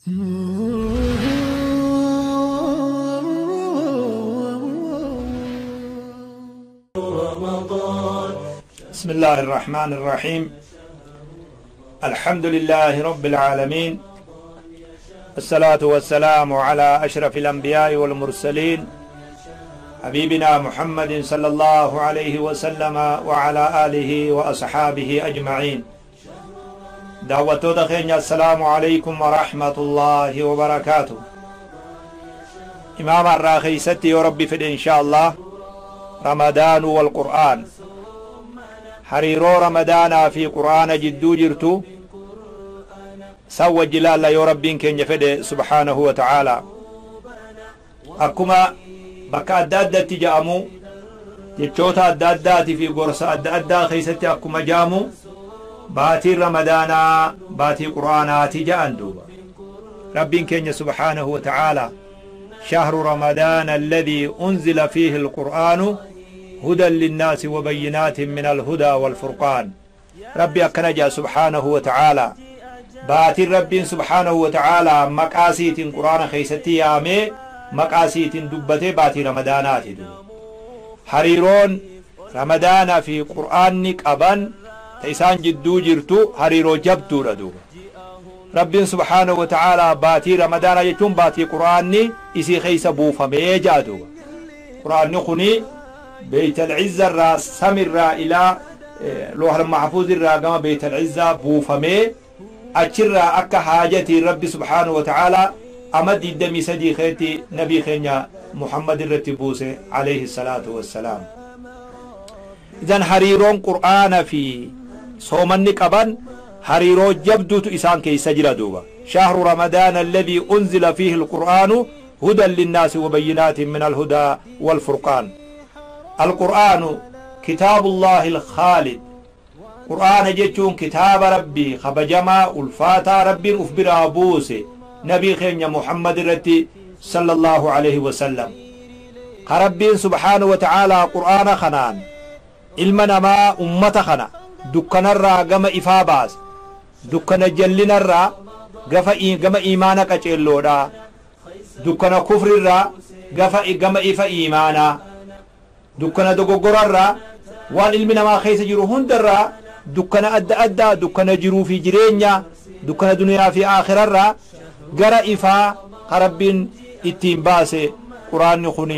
بسم الله الرحمن الرحيم. الحمد لله رب العالمين الصلاة والسلام على أشرف الأنبياء والمرسلين حبيبنا محمد صلى الله عليه وسلم وعلى آله وأصحابه أجمعين. دخين السلام عليكم ورحمة الله وبركاته إمام الراخي ستي وربي في إن شاء الله رمضان والقرآن hariiroo ramadaanaa fi qur'aana jidduu jirtu san wajji ilaalla yoo rabbiin keenya fedhe subhaanahu wa ta'aalaa akkuma bakka adda addatti ja'amu jechoota adda addaati fi gorsa adda addaa keeysatti akkuma ja'amu ramadaanaa baatii qur'aanaati ja'an duuba rabbiin keenya subhaanahu wa ta'aalaa شهر رمضان الذي أنزل فيه القرآن هدى للناس وبينات من الهدى والفرقان. ربي أكنجا سبحانه وتعالى بات رب سبحانه وتعالى مقاسيت قرآن خيستي يامي مقاسيت دبته بات رمضانات دو. حريرون رمضان تيسان جدو جرتو حريرو جبتو ردو. رب سبحانه وتعالى باتي رمضان يجون باتي قرآن إسي خيس بوفا ميجادو قرآن خني بيت العزة الرا سمر إلى لوح المحفوظ الرا كما بيت العزة بوفمي أجر أكا حاجتي ربي سبحانه وتعالى أمد الدمي سدي خيتي نبي خينيا محمد الرتبوسي عليه الصلاة والسلام إذن حريرون قرآن في صومن قبن حريرو جبدوت إسان كي سجل دوبا شهر رمضان الذي أنزل فيه القرآن هدى للناس وبينات من الهدى والفرقان القرآن كتاب الله الخالد قرآن جتون كتاب ربي خبجما ألفاتا ربي أفبر أبوسي نبي خينيا محمد رتي صلى الله عليه وسلم خربين سبحانه وتعالى قرآن خنان علمنا ما أمة خنا قم إفاباس دكنا جلنا الرا قم إيمانك أجلودا دكنا كفر الرا قم إفا إيمانا dukkana dogoggorarraa waan ilmi namaa keessa jiru hundarraa dukkana adda addaa dukkana jiruu fi jireenya dukkana duniyaa fi aakhirarraa gara ifaa ka rabbiin ittiin baase quraanni kun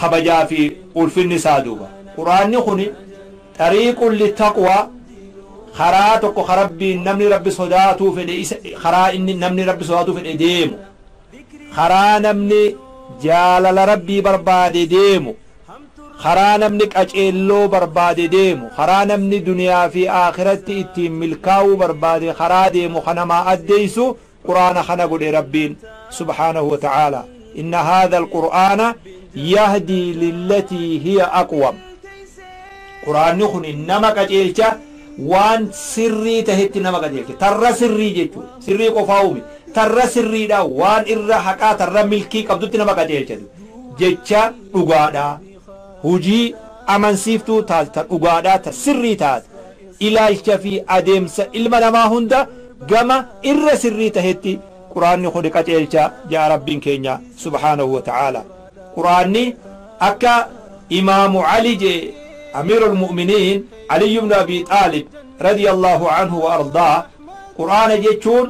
kabajaa fi ulfinni isaa duuba quraanni kun طريق للتقوى. خراتك خربي نمني ربي صداتو في دي خرا إني نمني ربي صداتو في ديم خرا نمني جال ربي برباد ديم خرا نمني كأجيلو برباد ديم خرا نمني دنيا في اخرتي إتي ملكاو برباد خرا ديم خنما أديسو. قرآن خنقو دي ربي سبحانه وتعالى. إن هذا القرآن يهدي للتي هي أقوم. Quraanni kun nama qaceelcha waan sirrii tahetti nama qajeelcha tarra sirrii jechuu sirrii qofaa uumi tarra sirriidha waan irra haqaa tarra milkii qabdutti nama qajeelchatu jecha dhugaadha hujii amansiiftuu taate ta dhugaadha ta sirrii taate ilaalcha fi adeemsa ilma namaa hunda gama irra sirrii tahetti quraanni kun qajeelcha jaa rabbiin keenya subhaanahu wa ta'aala quraanni akka imaamu cali jee amiiru lmu'miniin علي بن أبي طالب رضي الله عنه وأرضاه قرآن جتشون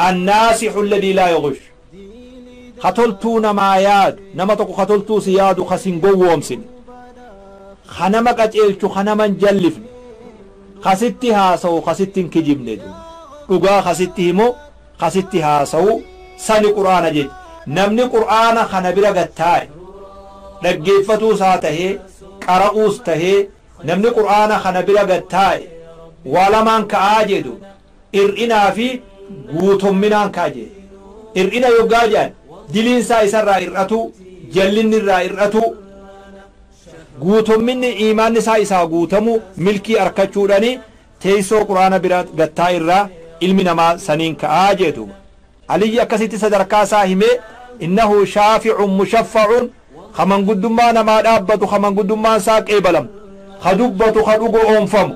الناسح الذي لا يغش. خطلتو نما ياد نما خطلتو سياد خسين قوومسن. خنما قتلتو خنما جلفن. خستي هاسو خستي كجبن himu kasitti haasa'u sani quraana jecha namni qur'aana kana bira gattaa'e dhaggeeffatuu isaa tahee qara'uus tahee namni qur'aana kana bira gattaa'e waa lamaan ka'aa jedhu ir'inaa fi guutomminaan ka'a jedhe. Ir'ina yoggaa jedhan diliinsaa isarraa ir'atu jallinni irraa ir'atu guutomminni iimaanni isaa isaa guutamu milkii arkachuudhani teessoo quraana bira gattaa irraa ilmi namaa saniin ka'aa jedhu. Aliyyi akkasitti sadarkaa isaa himee innahu shaaficun mushaffacun خمان قدومان ما دابتو خمان قدومان ساك إبلم خدوبتو خدوغو أنفم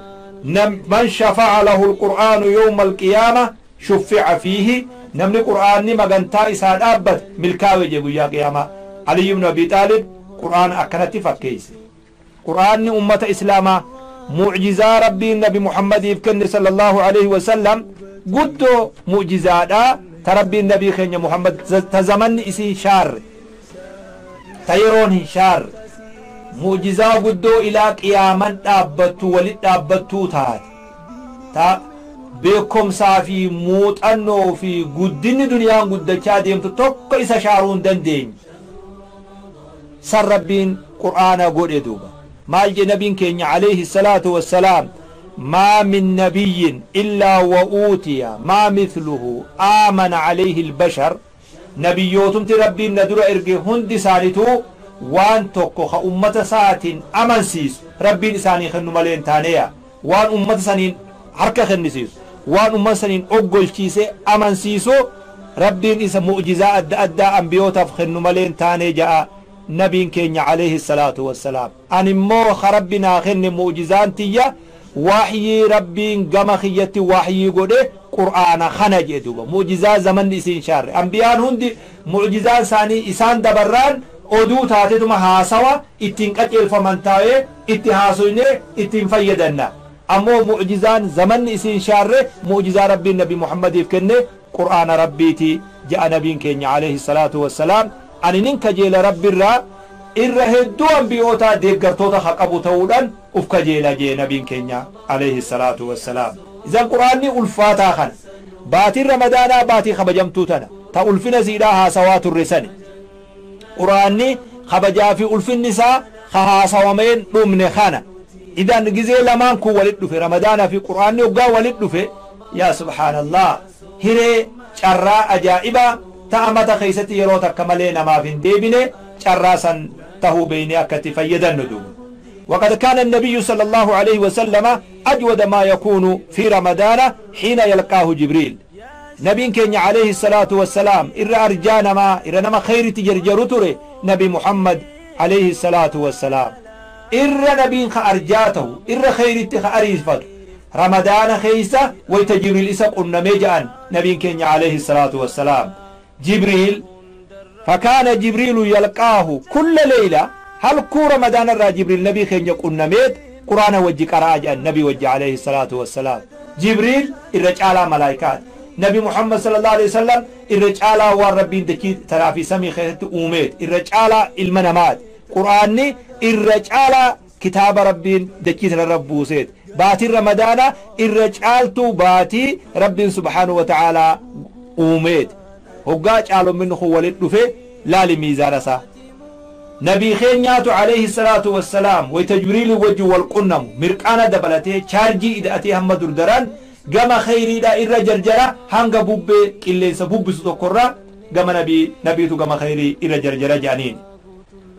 نم من شفع له القرآن يوم القيامة شفع فيه نم القرآن نما قنتا إساد أبت ملكاوي جيبو يا قيامة علي بن أبي طالب قرآن أكنت فكيس قرآن أمة إسلامة معجزة ربي النبي محمد يفكن صلى الله عليه وسلم قدو معجزة تربي النبي خير محمد تزمن إسي شار تيروني شار موجزا قدو إلاك يا من تابتو ولد تابتو تات تا بكم سافي موت أنو في قدين دنيا قد تشاديم تتوقع إسا شارون دن دين سربين قرآن قول يدوبا ما يجي نبي كيني عليه الصلاة والسلام ما من نبي إلا وأوتي ما مثله آمن عليه البشر نبيوتم ربي ندر إرقي هند سانتو وان توكو خا أمة سات أمن سيس. ربي إساني خنو ملين تانيا وان أمة سنين حركة خنسيس وان أمة سنين أقل شيسي أمن سيسو. ربي إسا مؤجزة أدى أدى أنبيوتا خنو ملين تاني جاء نبي كينيا عليه الصلاة والسلام. أن مو خربنا خن مؤجزان تيا rabbiin gama kiyyatti waxyii godhe qur'aana kana jee duuba mucjizaa zamanni isiin shaarre ambiyaan hundi mucjizaan isaanii isaan dabarraan oduu taatetuma haasawa ittiin qaceelfaman taa'ee itti haasoyne ittiin fayyadanna ammoo mucjizaan zamanni isiin shaarre mucjizaa rabbiin nabi muhammadiif kenne qur'aana rabbiiti ja'a nabiin keenya alayhi salaatu wassalaam ani nin kajeela rabbiirraa irra hedduu ambiyootaa deeggartoota ha qabu ta'uudhaan uf kajeela jee nabiin keenya alayhi salaatu wassalaam isan qur'aanni ulfaataa kana baatiin ramadaanaa baatii kabajamtuu tana ta ulfina siidhaa haasawaa turre sani qur'aanni kabajaa fi ulfinni isaa ka haasawameen dhumne kana idan gizee lamaan kun walit dhufe ramadaanaa fi qur'aanni hoggaa walit dhufe yaa subhaanallah hiree carraa ajaa'ibaa ta'a mata keeysatti yeroo takka malee namaaf hin deebine carraa san وقد كان النبي صلى الله عليه وسلم أجود ما يكون في رمضان حين يلقاه جبريل. نبي كين عليه الصلاة والسلام إر أرجانا ما إر نما خير تجرجر تري نبي محمد عليه الصلاة والسلام. إر نبي أرجاته إر خير تخأريفته رمضان خيسة ويتجبريل إسا قلنا ميجان نبي كين عليه الصلاة والسلام. جبريل فكان جبريل يلقاه كل ليلة هل كو رمضان الرا جبريل نبي خين قلنا ميت قرآن وجي قراءة النبي وجي عليه الصلاة والسلام. جبريل الرجال ملائكات نبي محمد صلى الله عليه وسلم الرجال والربين دكي ترافي سمي خيرت أوميت. الرجال المنامات. قرآني الرجال كتاب ربين دكي تربوسيت باتي رمضان الرجال تو باتي رب سبحانه وتعالى أوميت. kun walit dhufe laali miizaanasa nabii نبي خينياتو عليه الصلاة والسلام ويتجبريل الوجه والقنم. مرقانا دبلته شارجي إذا أتي هم دردران غما خيري دا إر جرجرا هنگا بوبي إلي سبوب ستو قرر غما نبي نبيتو غما خيري إر جرجرا جانين.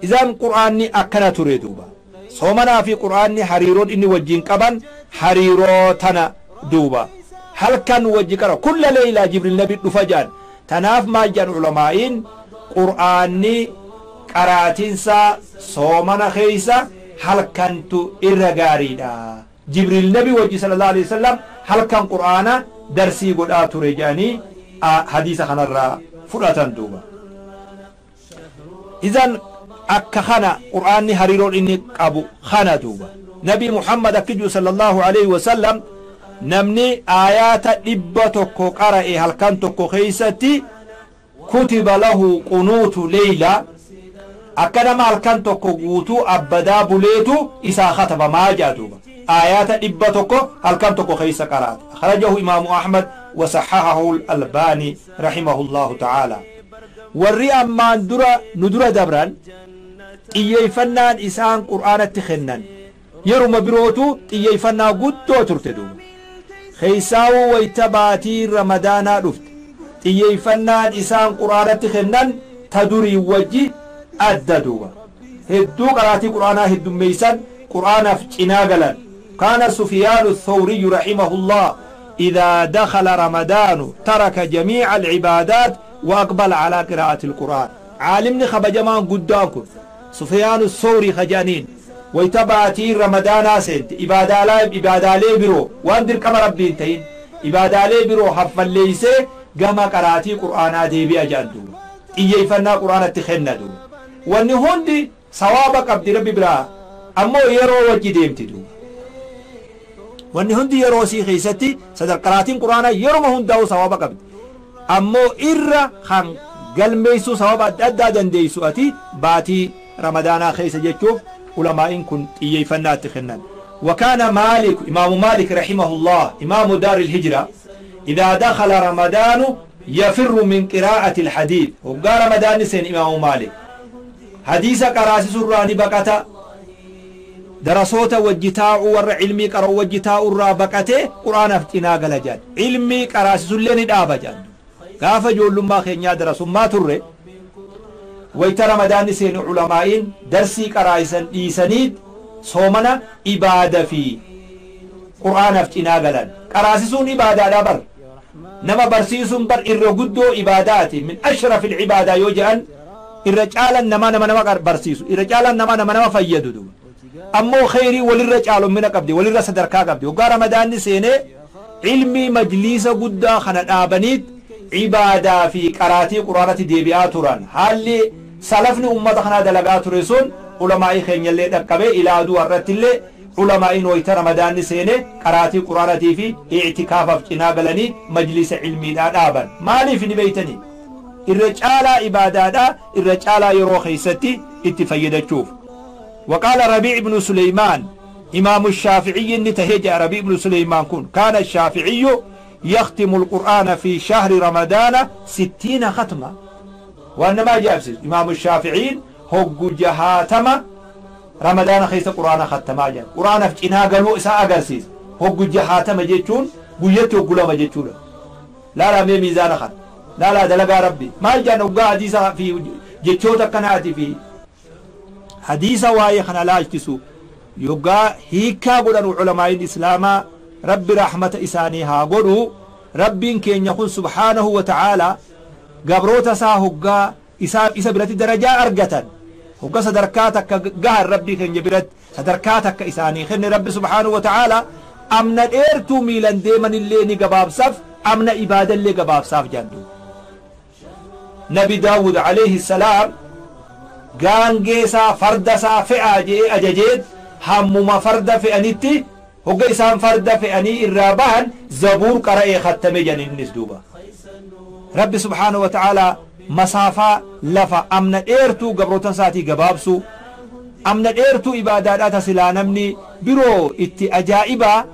إذن قرآن ني أكنا توريدوبا سومنا في قرآن ني حريرون إني وجين قبان حريروتنا دوبا. هل كان وجكرا كل ليلة جبريل نبي نفجان تناف ما جان علمائين قرآن ني قراتنسا صومنا خيسا هل كانت إرغاريدا جبريل النبي وجي صلى الله عليه وسلم هل كان قرآن درسي قد آتو رجاني حديثة خنرى فراتان دوبا إذن أكا خانا قرآن هريرون إني أبو خانا دوبا نبي محمد أكيد صلى الله عليه وسلم نمني آيات إبتوكو قرأي هل كانتوكو خيستي كتب له قنوت ليلة akka nama halkan tokko guutuu abbadaa buleetu isaa katabamaa jaa duuba aayaata dhibba tokko halkan tokko keeysa qaraata akhrajahu imaamu ahmad وصححه الألباني رحمه الله تعالى warri ammaan dura nu dura dabran xiyyeeffannaan isaan qur'aanatti kennan yeruma birootu xiyyeeffannaa guddoo turte duuba keeysaawuu wayta baatii ramadaanaa dhufte xiyyeeffannaan isaan qur'aanatti kennan ta durii wajji أددوا. هدو قراتي قرآن هدو ميسان قرآن فجناغلا كان سفيان الثوري رحمه الله إذا دخل رمضان ترك جميع العبادات وأقبل على قراءة القرآن. عالمني خبجمان قدامكم. سفيان الثوري خجانين. ويتبعتي رمضان سنت. إبادة لي إبادة لي واندر كما ربين تين إبادة لي برو. حفل ليسي قما قراتي قرآن دي بي أجاندو. إيه فنا قرآن التخنة دو واني هوندي سوابك عبد ربي برا امو يرو وجي ديمتي دو واني هوندي يرو سي خيستي صدر قراتين قرانا يرو ما هونداو سوابك عبد امو ار خان قل ميسو سوابا دادا دن ديسو اتي باتي رمضانا خيسة جتشوف علماء ان كنت ايي فنات خنان وكان مالك امام مالك رحمه الله امام دار الهجرة اذا دخل رمضان يفر من قراءة الحديث وقال رمضان سين امام مالك حديث قراسي سراني بقتا darasoota wajjitaa'uu warra ilmii qara'u wajjitaa'uu irraa baqatee quraanaaf cinaa gala jedhan ilmii qaraasisullee ni dhaaba jedhan gaafa ijoollummaa keenyaa darasummaa turre wayita ramadaanni seenu culamaa'iin darsii qaraa'isan dhiisaniit soomana ibaada fi qur'aanaaf cinaa galan qaraasisuun ibaadaadha bar nama barsiisuun bar irra guddoo ibaadaati min ashrafi ilcibaadaa yoo jedhan الرجال نما نما نما برسيس الرجال نما نما نما فيدو دو أمو خيري والرجال من قبدي والرس دركا قبدي وقار مدان سينة علمي مجلس قد خنا آبنيت عبادة في قراتي قرارة ديبيات ران هل سلفنا أمة خنا دلقات رسون علماء خين يلي دقبه إلى دو الرت اللي علماء نويت رمضان سينة قراتي قرارة في اعتكاف في جنابلني مجلس علمي دان آبن مالي في نبيتني irra caalaa caalaa yeroo keeysatti itti fayyadachuuf. وقال ربيع بن سليمان إمام الشافعي نتهج ربيع بن سليمان كن كان الشافعي يختم القرآن في شهر رمضان ستين ختمة وأنما جاء إمام الشافعي هو جهاتما رمضان خيس قرآن ختما جاء قرآن في إنها قالوا إساء أقرسيس هو جهاتما جيتون قيته قلما جيتون لا لا مي ميزان خط لا لا دلقا ربي ما جاء نوقع حديثة في جيتشوتا كناتي في hadiisa waa'ee kana laalchisu yoggaa hiikkaa godhanu culamaa'iin islaamaa rabbi rahmata isaanii haa godhu rabbiin keenya kun subhaanahu wa ta'aalaa gabroota isaa hoggaa isaa isa biratti darajaa argatan hogga sadarkaa takka gahan rabbii keenya biratti sadarkaa takka isaanii kenne rabbi subhaanahu wa ta'aalaa amna dheertuu miilan deemanillee ni gabaabsaaf amna ibaadallee gabaabsaaf نبي داود عليه السلام قان جيسا فرد سا فعاجي أججيد همما فرد فعنيتي هو جيسا فرد فعني الرابان زبور كرأي ختم جنين نسدوبا رب سبحانه وتعالى مسافة لفا أمن إيرتو قبروتن ساتي قبابسو أمن إيرتو إباداتات سلانمني برو إتي أجائبا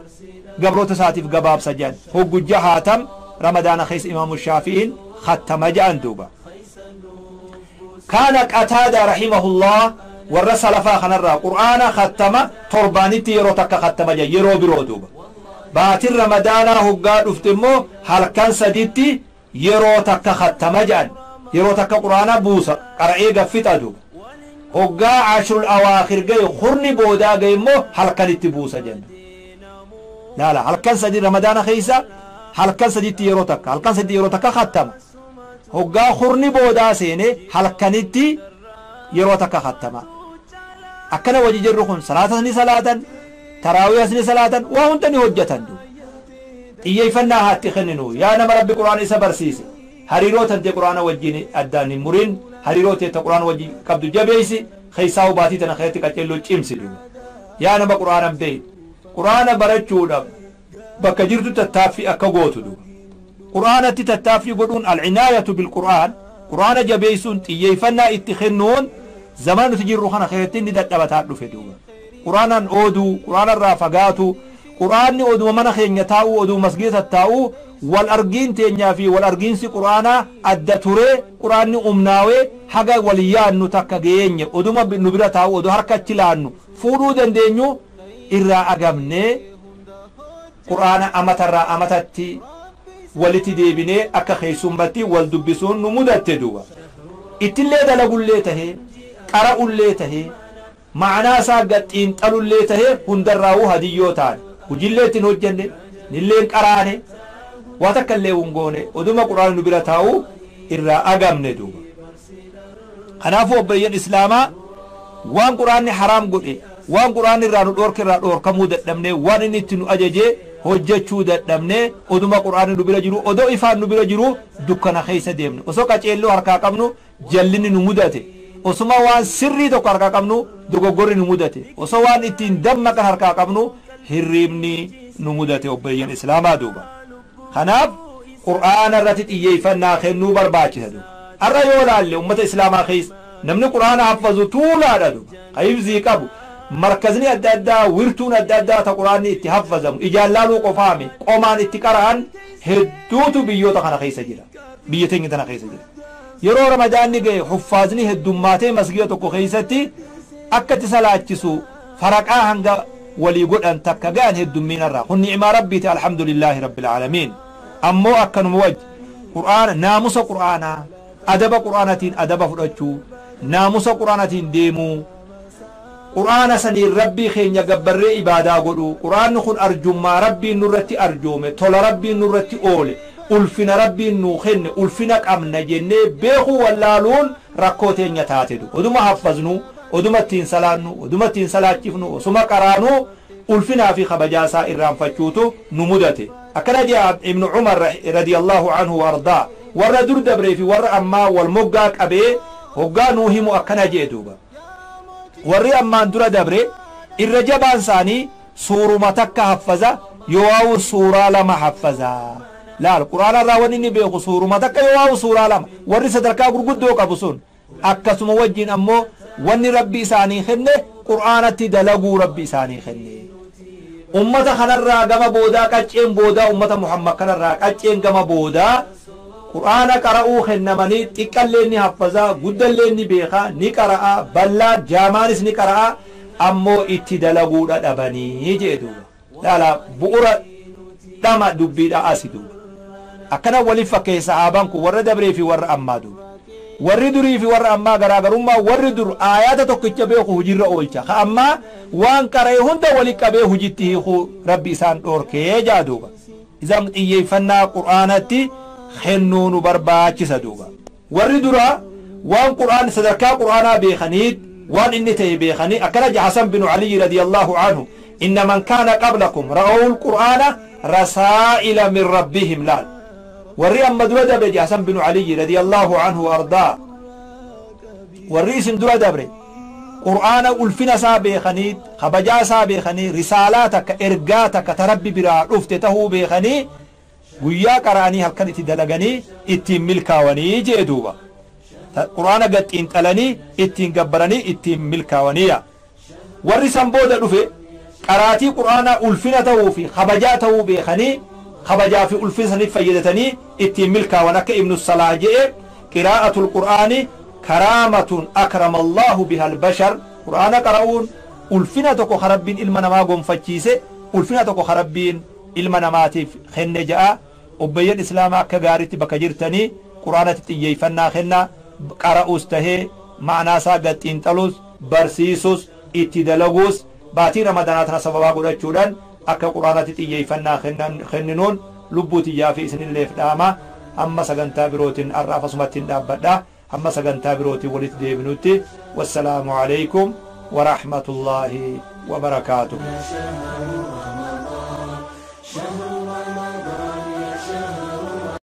قبروت ساتي في قباب سجان هو جهاتم رمضان خيس إمام الشافعين ختم جان دوبا كان قتادة رحمه الله ورا سلفا خنرا قرآن ختمة تربانيتي يرو تكا ختمة جا يرو برو دوبا باتر رمضان هقا دفتمو هل كان سديتي يرو تكا ختمة جان. يرو تكا قرآن بوسا قرأي قفتا دوبا هقا عشر الأواخر جاي. خرني بودا جاي مو هل كان بوسا جان. لا لا. هل كان سدي رمضان خيسا؟ هل كان سديتي يرو تكا هل كان سدي يرو ختمة hoggaa hurni boodaa seene halkanitti yeroo takka kattama akkana waji jirru kun salaatas ni salaatan taraawiyas ni salaatan waa hunda ni hojjetan du xiyyeeffannaa haatti kenninu yaa nama rabbi quraana isa barsiise hariiroo tante quraana wajjin addaan hin murin hariiroo teetta quraana wajjin qabdu jabeeysi keeysaa hubaatii tana keessatti qaceelloo cimsi du yaa nama quraanan beey quraana barachuudhaaf bakka jirtu tattaaffii akka gootu du qur'aanatti tattaaffii godhuun alcinaayatu bilqur'aan qur'aana jabeeysuun xiyyeeffannaa itti kennuun zaman nuti jirru kana keessatti inni dadhabataa dhufe duuba qur'aanaan ooduu qur'aanarraa fagaatu qur'aanni oduma mana keenya taa'uu oduu masgiida taa'uu wal argiin teenyaa fi wal argiinsi qur'aanaa adda turee qur'aanni umnaawee haga wal yaannu takka geenye oduma nu bira taa'u oduu harka achi walitti deebinee akka keessummatti wal dubbisuun nu mudatte duuba. Ittillee dalagullee tahee qara'ullee tahee ma'anaa isaa gaxiinxalullee tahee hundarraa'uu hadiyyoo ta'an hujillee ittiin hojjenne nilleen qaraane waa takka illee hungoone oduma quraana nu bira taa'u irraa agamne duuba. Kanaafuu obboleeyyan islaamaa waan quraanni haraam godhe waan quraanni irraa nu dhoorke irraa dhoorkamuu dadhabne waan inni itti nu ajajee hojjechuu dadhabne oduma qur'aanni nu bira jiru odoo ifaan nu bira jiru dukkana keessa deemne osoo qaceelloo harkaa qabnu jallinni nu mudate osuma waan sirrii tokko harkaa qabnu dogoggorri nu mudate osoo waan ittiin dammaqan harkaa qabnu hirriibni nu mudate obboleeyyan islaamaa duuba kanaaf qur'aana irratti xiyyeeffannaa kennuu barbaachisa duuba har'a yoo laalle ummata islaamaa keessa namni qur'aana haffazu tuulaadha duuba hayibzii qabu wirtuun adda addaa ta quraanni itti haffazamu ijaallaaluu qofaami qomaan itti qara'an hedduutu biyyoota kana keessa jira biyya teenya tana keessa jira yeroo ramadaanni ga'e huffaazni heddummaatee masgida tokko keessatti akka itti salaachisu faraqaa hanga walii godhan takka ga'an heddummiinarraa kun ni'imaa rabbiiti alhamdulillaahi rabbil aalamiin ammoo akkanuma wajji qur'aana naamusa qur'aanaa adaba qur'aanatiin adaba fudhachuu naamusa qur'aanatiin deemuu qur'aana saniin rabbii keenya gabbarree ibaadaa godhu qur'aanni kun arjummaa rabbiin nurratti arjoome tola rabbiin nurratti oole ulfina rabbiin nuu kenne ulfina qabna jennee beekuu wallaaluun rakkoo teenya taatedu oduma haffaznu oduma ittiin salaannu oduma ittiin salaachifnu osuma qaraanu ulfinaa fi kabajaasaa irraanfachuutu nu mudate akkana jea ibnu cumar radiyallaahu anhu waardaa warra dur dabree fi warra ammaa wal moggaa qabee hoggaa nuu himu akkana jee duuba warri ammaan dura dabre irra jabaan isaanii suuruma takka haffaza yoowaawu suuraa lama haffaza laal quraana irraa wanni inni beeku suuruma takka yoowaawu suuraa lama warri sadarkaa gurguddoo qabu sun akkasuma wajjin ammoo wanni rabbi isaanii kenne qur'aanatti dalaguu rabbi isaanii kenne ummata kanarraa gama boodaa qacceen boodaa ummata muhammad kanarraa qacceen gama boodaa qur'aana qara'uu kennamanii xiqqallee ni haffaza guddallee ni beeka ni qara'a ballaan jaamaanis ni qara'a ammoo itti dalaguudha dhabanii jee duuba laala bu'ura dhama dubbiidha asi akkana waliin fakkeessa sahaabaan kun warra dabree fi warra ammaa duuba. Warri durii fi warra ammaa garaagarummaa warri dur aayaata tokkicha beeku hujirra oolcha. Ka ammaa waan qara'e hunda wali qabee hujitti hiiku rabbi isaan dhoorkee jaa duuba. Isaan xiyyeeffannaa qur'aanatti حنون برباك سدوبا وردرا وان قرآن سدركا قرآن بيخانيد وان انتهي بيخاني أكرج حسن بن علي رضي الله عنه إن من كان قبلكم رأوا القرآن رسائل من ربهم لا وريم مدودة بجي حسن بن علي رضي الله عنه وارضاه والرئيس اندرا دبري قرآن ألفنا سابي خني خبجا سابي خني رسالاتك إرقاتك تربي برا رفتته بخني guyyaa qara'anii halkan itti dalaganii ittiin milkaawanii jee duuba qur'aana gaxxiinxalanii ittiin gabbaranii ittiin milkaawaniya warri san booda dhufe qaraatii qur'aanaa ulfina ta'uu fi kabajaa ta'uu beekanii kabajaa fi ulfina saniif fayyadatanii ittiin milkaawan akka ibnu salaa je'e qiraa'atul qur'aani karaamatun akrama allaahu biha albashar qur'aana qara'uun ulfina tokko ka rabbiin ilma namaa gonfachiise ulfina tokko ka rabbiin ilma namaatiif kenne ja'a obboleeyyan islaamaa akka gaariitti bakka jirtanii quraanatti xiyyeeffannaa kennaa qara'us tahee ma'anaasaa gaxxiinxalus barsiisus itti dalaguus baatii ramadaanaa tana sababaa godhachuudhaan akka quraanatti xiyyeeffannaa kenninuun lubbuu tiyyaa fi isinilleef dhaama hamma sagantaa birootiin har'aaf asumatti hin dhaabbadha hamma sagantaa birootiin walitti deebinutti wassalaamu alaykum ورحمة الله وبركاته